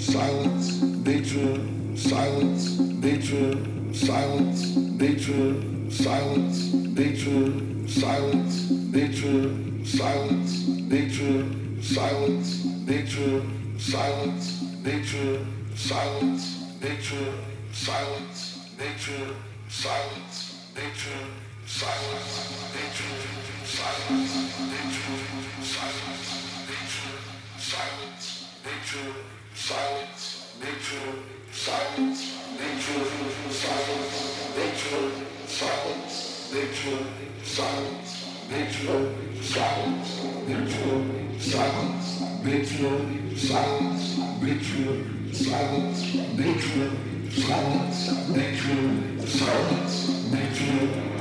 silence, nature, silence, nature, silence, nature, silence, nature, silence, nature, silence, nature, silence, nature, silence, nature, silence, nature, silence, nature, silence, nature, silence, nature, silence, nature, silence, nature, silence, nature, silence, nature, silence, nature, silence, nature, silence, nature, silence, nature, silence, nature, silence, nature, silence, nature, silence, nature, silence, nature, silence, nature,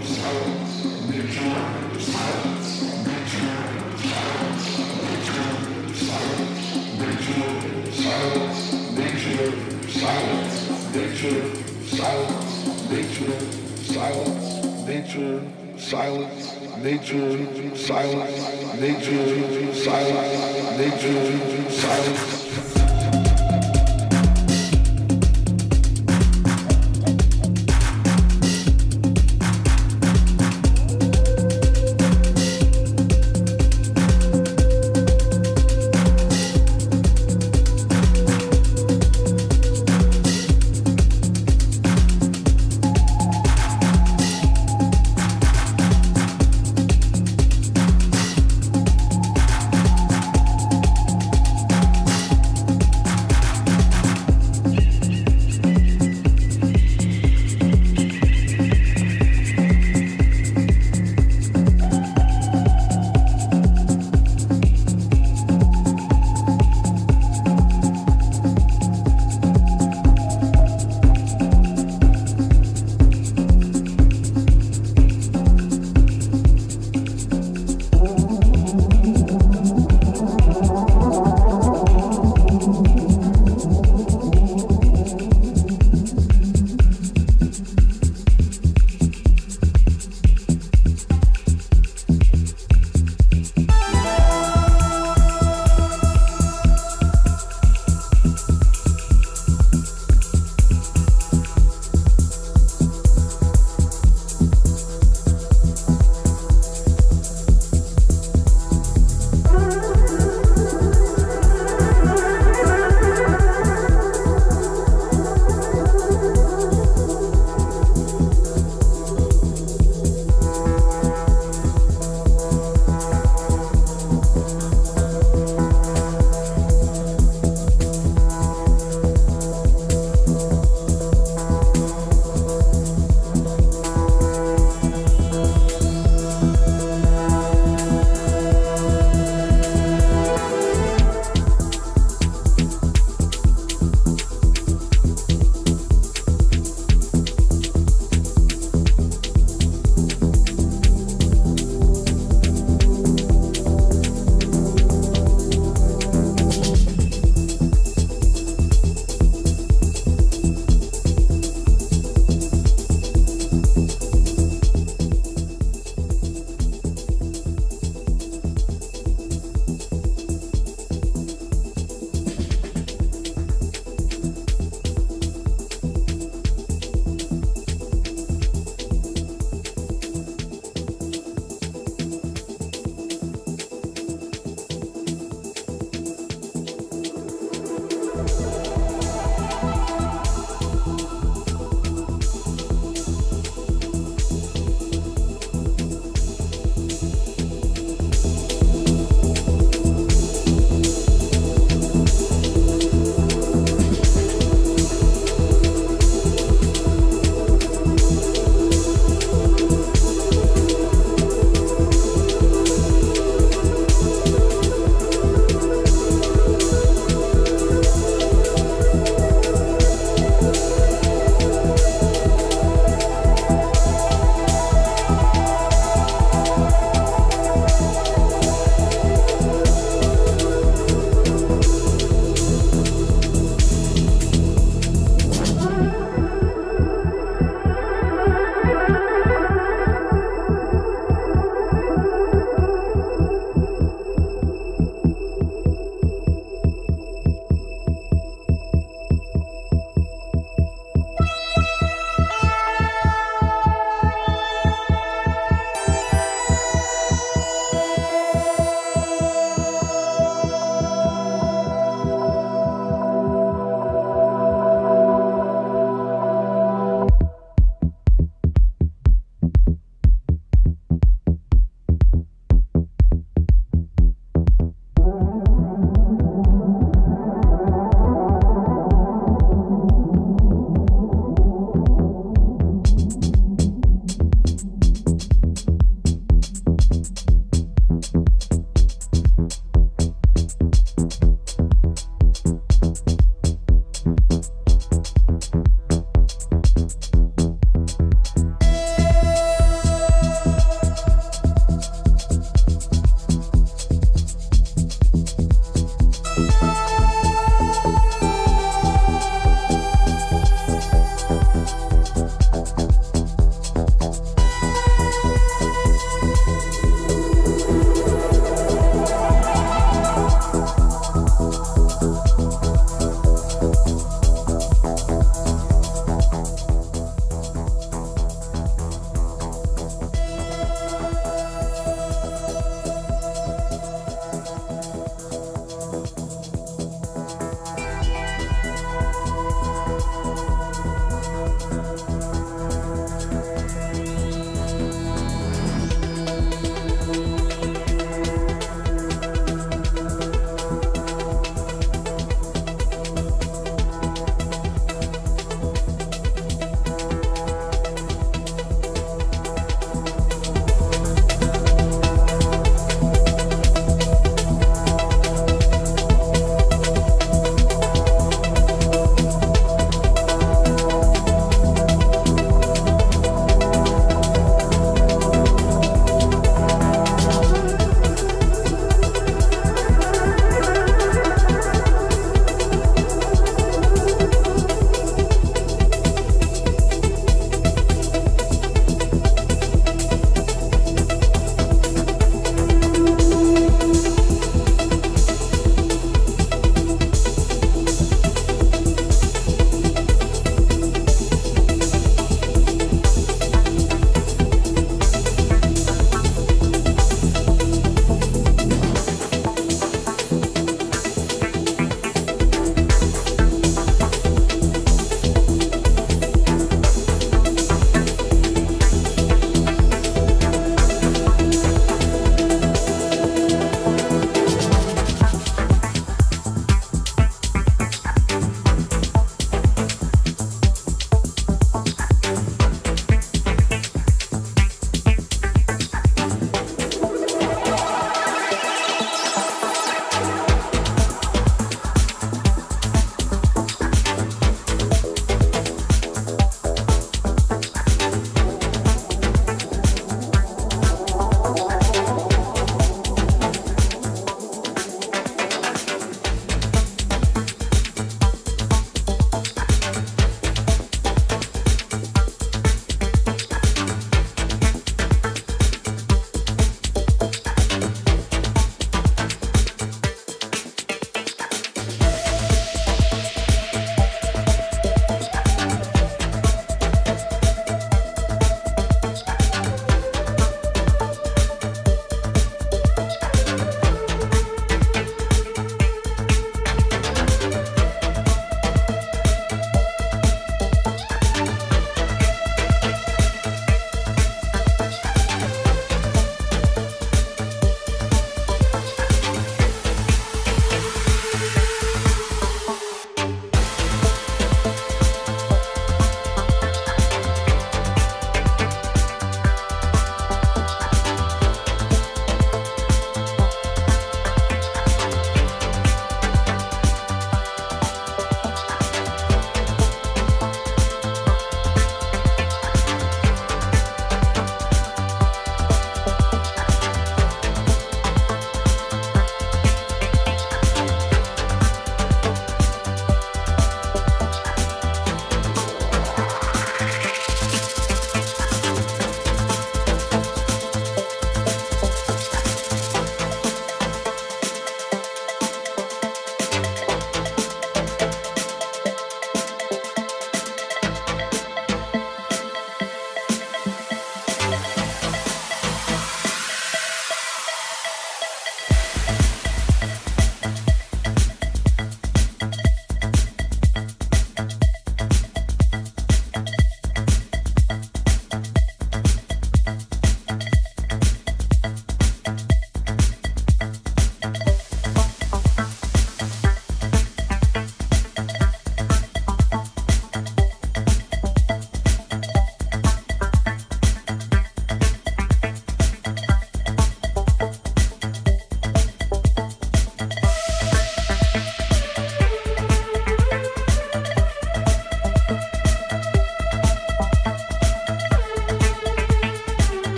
nature, silence, nature, silence, nature, silence, nature, silence, nature, silence, nature, silence.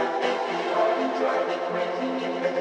Thank you.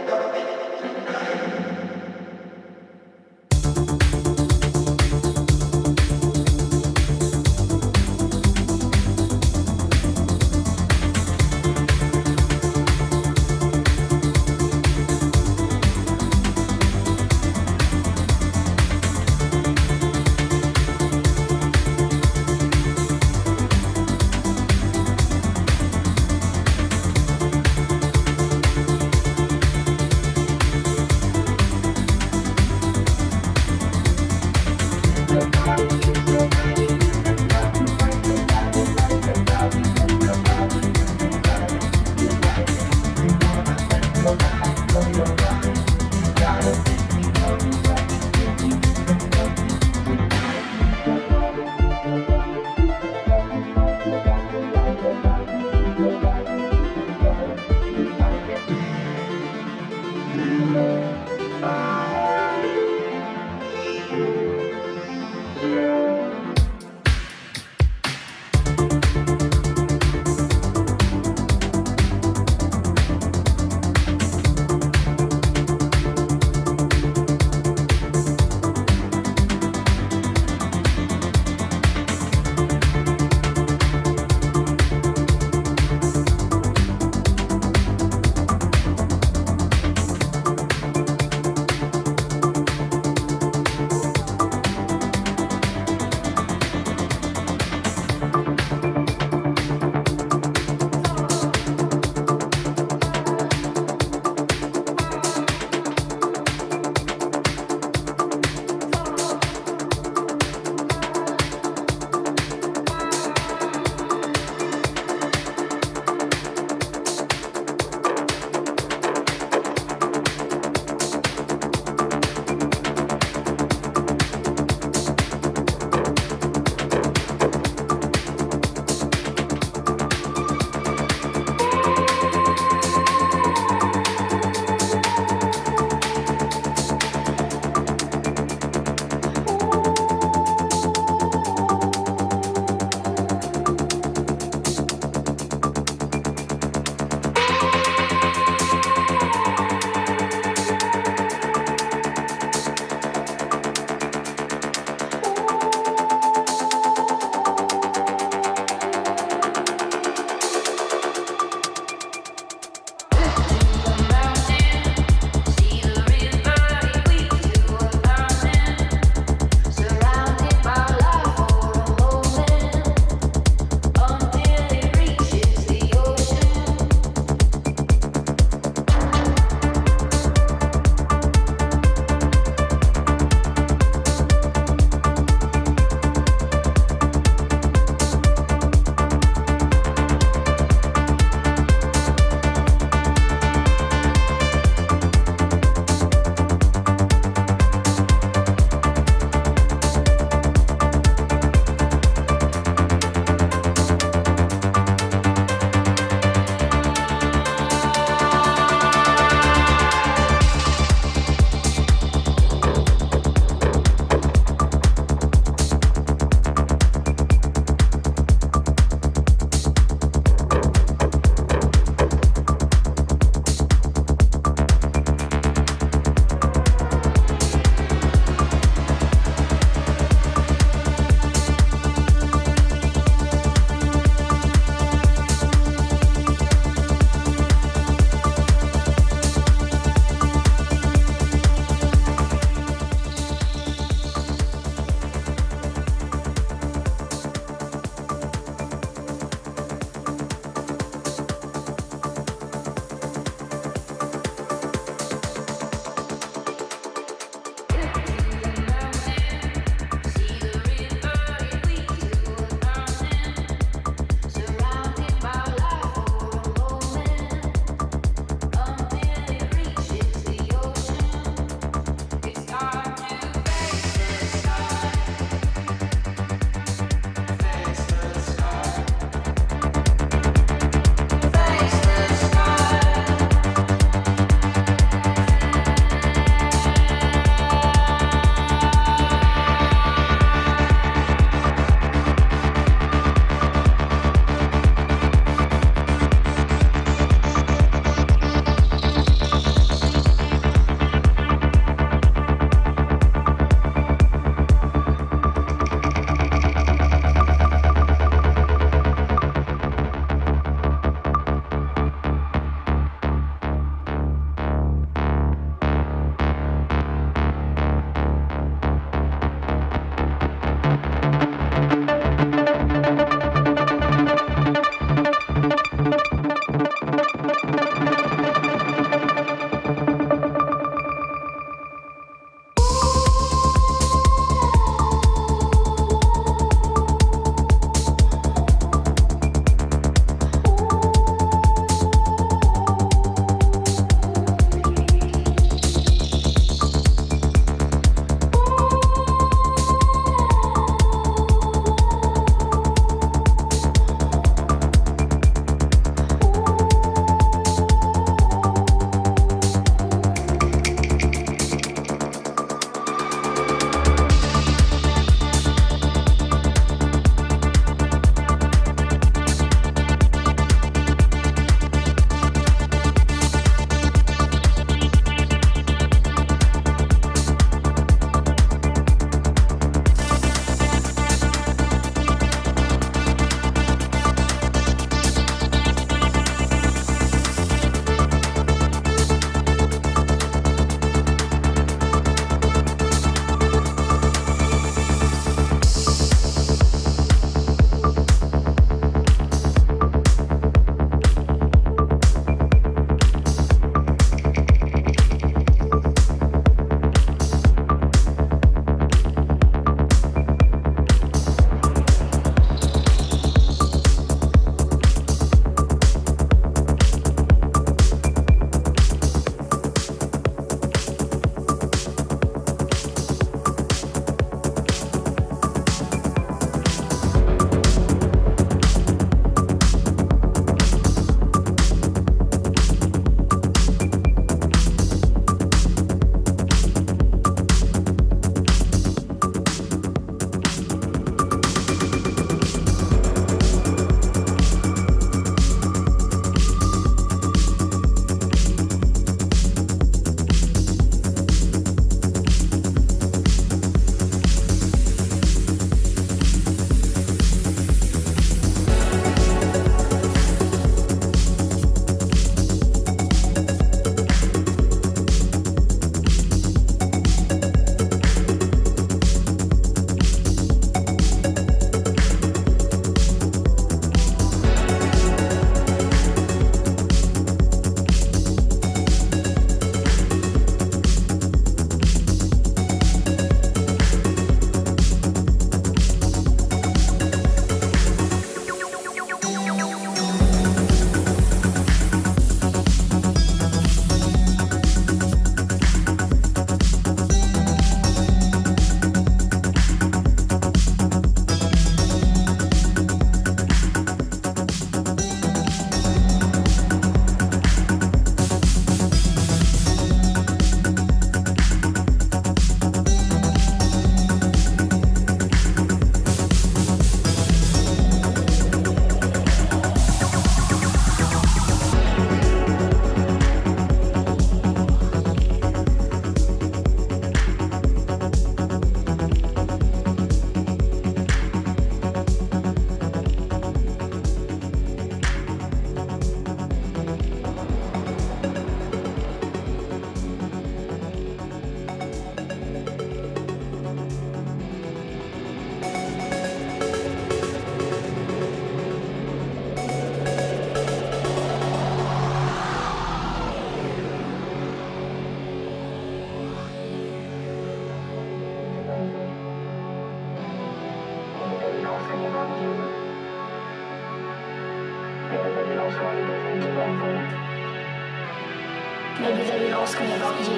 Maybe they will ask me about you.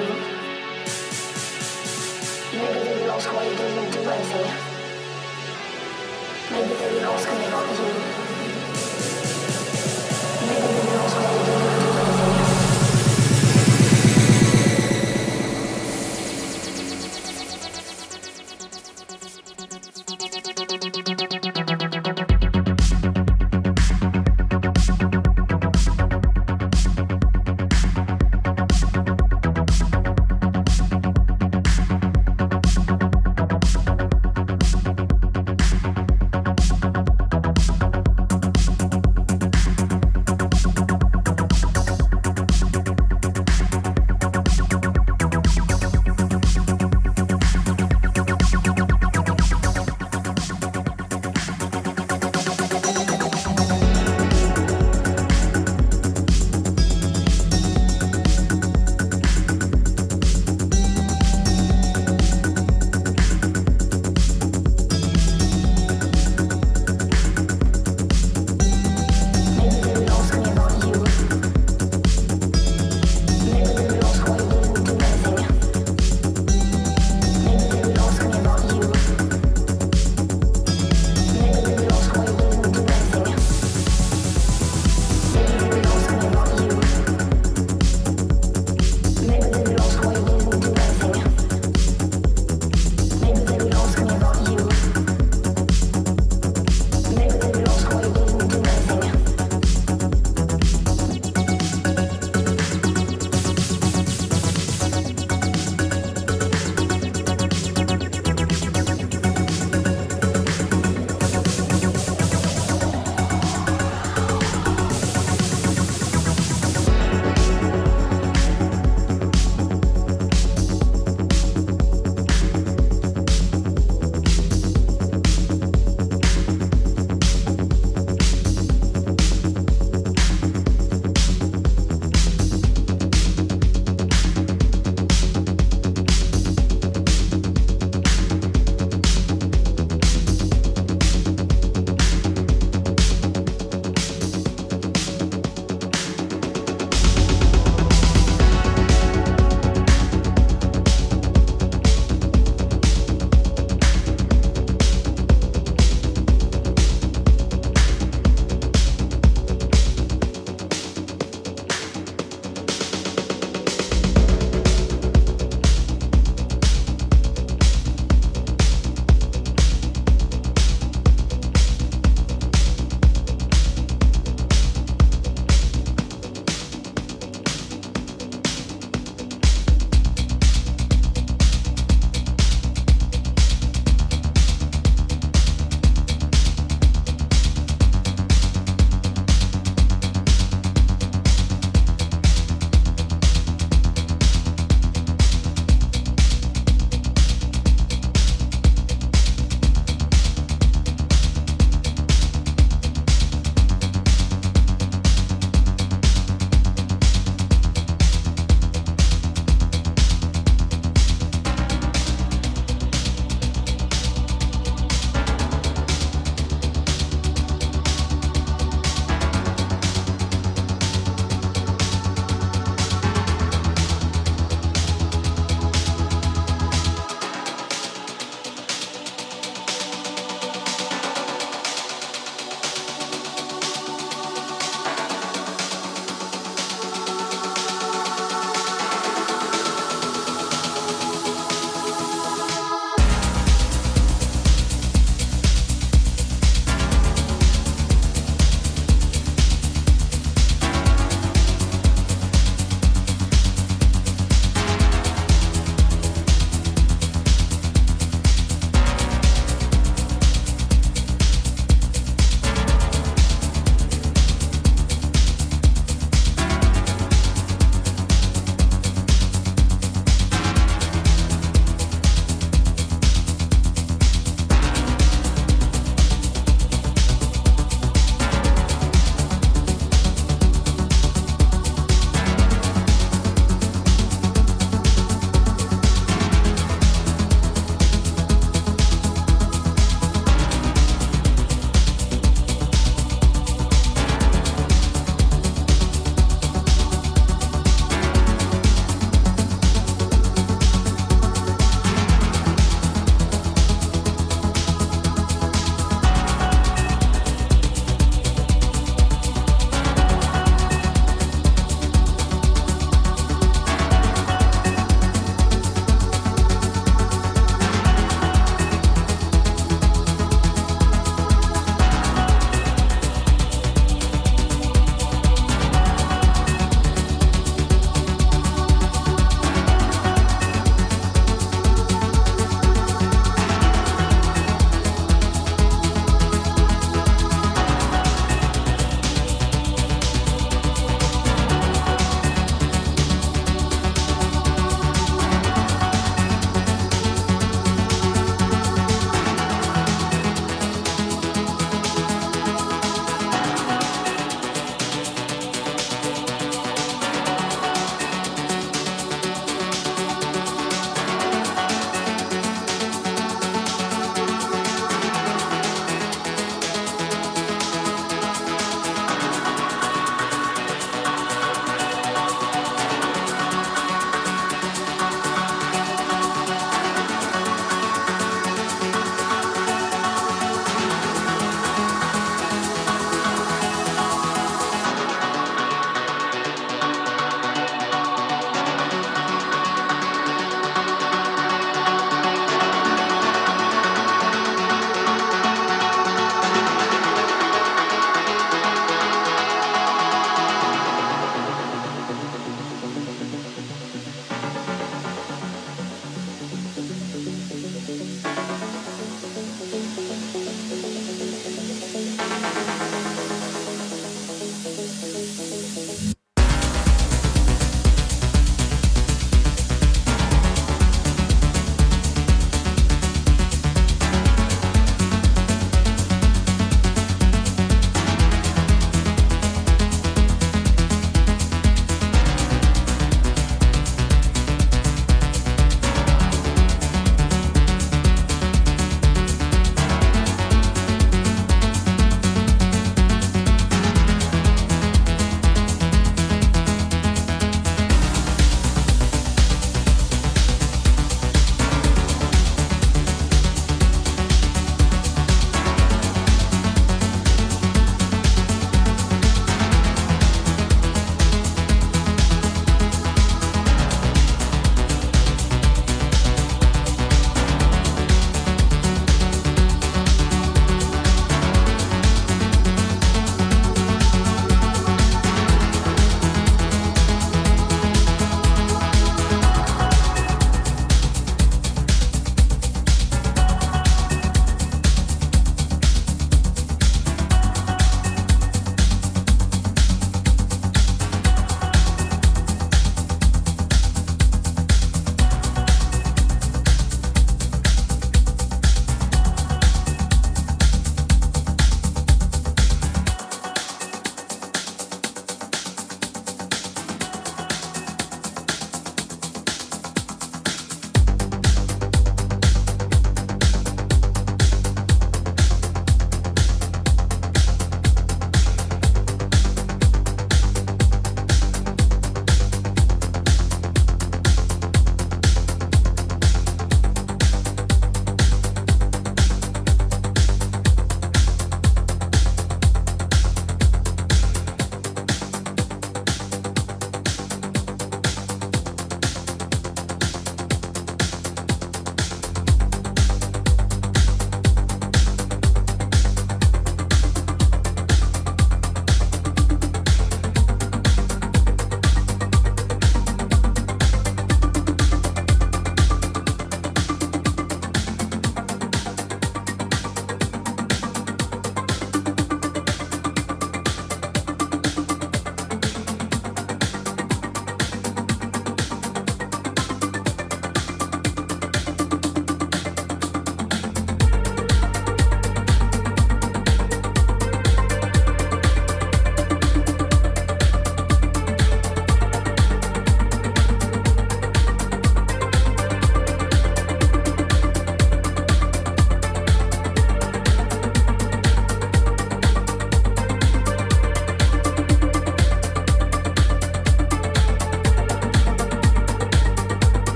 Maybe they lost why you didn't do anything. Maybe they will ask me about you. Maybe they lost why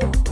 go.